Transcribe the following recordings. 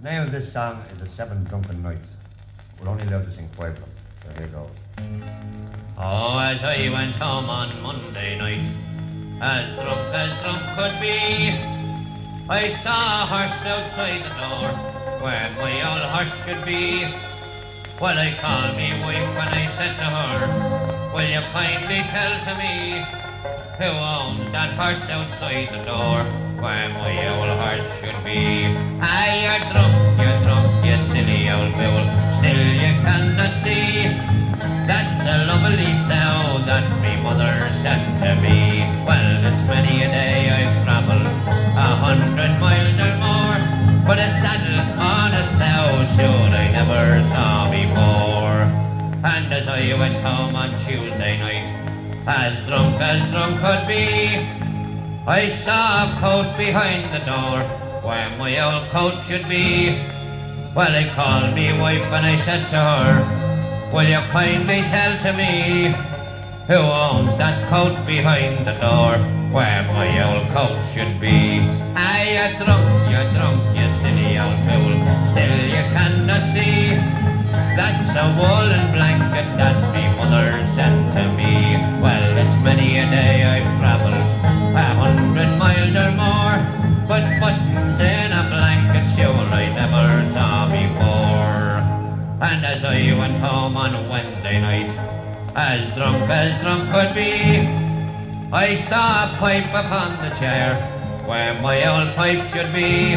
name of this song is The Seven Drunken Nights. We'll only live to sing five of them. So here goes. Oh, as I went home on Monday night, as drunk as drunk could be, I saw a horse outside the door, where my old horse should be. Well, I called me wife and I said to her, Will you kindly tell to me who owns that horse outside the door, where my old horse lovely sow that me mother sent to me. Well, it's many a day I've travelled a hundred miles or more, but a saddle on a sow should I never saw before. And as I went home on Tuesday night, as drunk as drunk could be, I saw a coat behind the door where my old coat should be. Well, I called me wife and I said to her, Will you kindly tell to me who owns that coat behind the door where my old coat should be? Ah, you're drunk, you're drunk, you silly old fool. Still you cannot see that's a woolen blanket that me And as I went home on Wednesday night, as drunk as drunk could be, I saw a pipe upon the chair where my old pipe should be.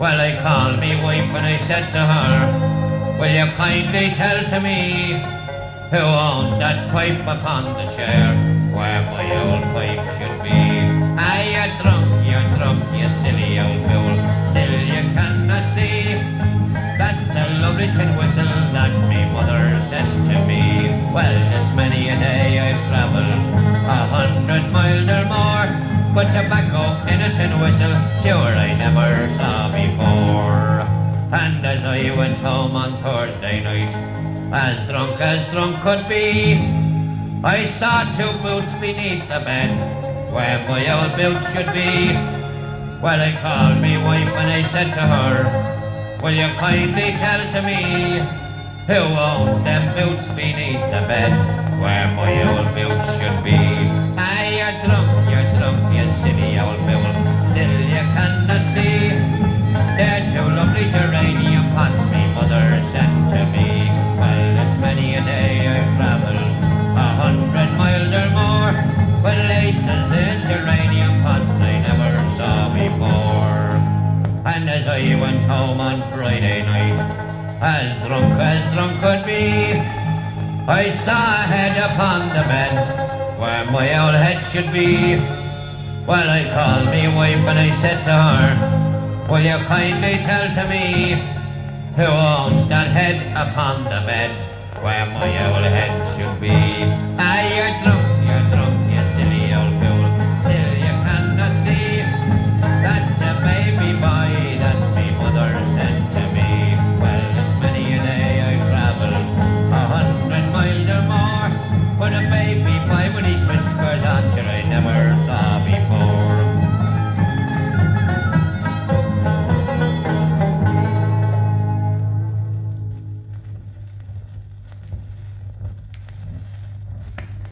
Well, I called me wife and I said to her, Will you kindly tell to me who owns that pipe upon the chair where my old pipe Well, it's many a day I've travelled a hundred miles or more, but tobacco in a tin whistle, sure I never saw before. And as I went home on Thursday night, as drunk as drunk could be, I saw two boots beneath the bed, where my old boots should be. Well, I called me wife and I said to her, Will you kindly tell to me who owns them boots beneath the bed where my old boots should be? Ah, you're drunk, you're drunk, you silly old fool. Still you cannot see. They're two lovely geranium pots me mother sent to me. Well, it's many a day I've travelled a hundred miles or more, but laces in geranium pots I never saw before. And as I went home on Friday night, as drunk as drunk could be, I saw a head upon the bed where my old head should be. Well, I called me wife and I said to her, Will you kindly tell to me who owns that head upon the bed where my old head niet met spuit aan, je